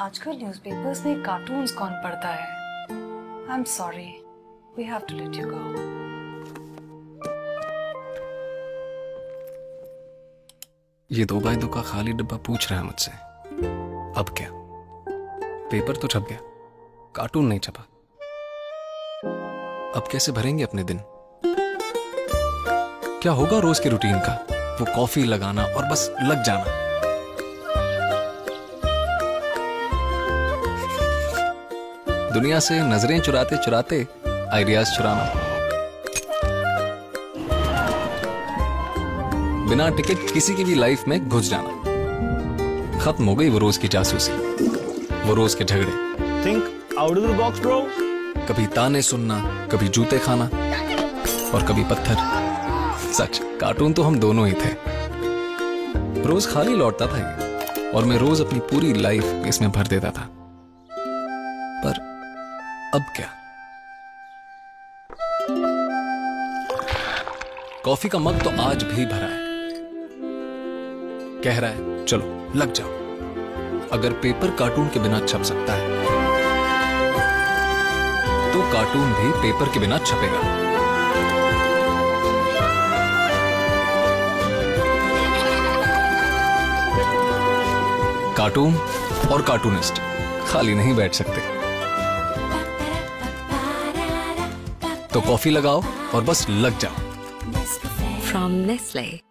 आजकल न्यूज़पेपर्स में कार्टून्स कौन पढ़ता है? I am sorry we have to let you go ये दो बाय दो का खाली डब्बा पूछ रहा है मुझसे। अब क्या? पेपर तो छप गया। कार्टून नहीं छपा। अब कैसे भरेंगे अपने दिन? क्या होगा रोज के रूटीन का? वो कॉफ़ी लगाना और बस लग जाना। दुनिया से नज़रें चुराते चुराते आइडियाज़ चुराना। बिना टिकट किसी की भी लाइफ में घुस जाना। खत्म हो गई वो रोज की जासूसी वो रोज के झगड़े। Think out of the box bro कभी ताने सुनना कभी जूते खाना और कभी पत्थर। सच कार्टून तो हम दोनों ही थे। रोज खाली लौटता था ये और मैं रोज अपनी पूरी लाइफ इसमें भर देता था। अब क्या? कॉफ़ी का मग तो आज भी भरा है। कह रहा है, चलो, लग जाओ। अगर पेपर कार्टून के बिना छप सकता है तो कार्टून भी पेपर के बिना छपेगा। कार्टून और कार्टूनिस्ट खाली नहीं बैठ सकते। तो कॉफ़ी लगाओ और बस लग जाओ फ्रॉम Nestle.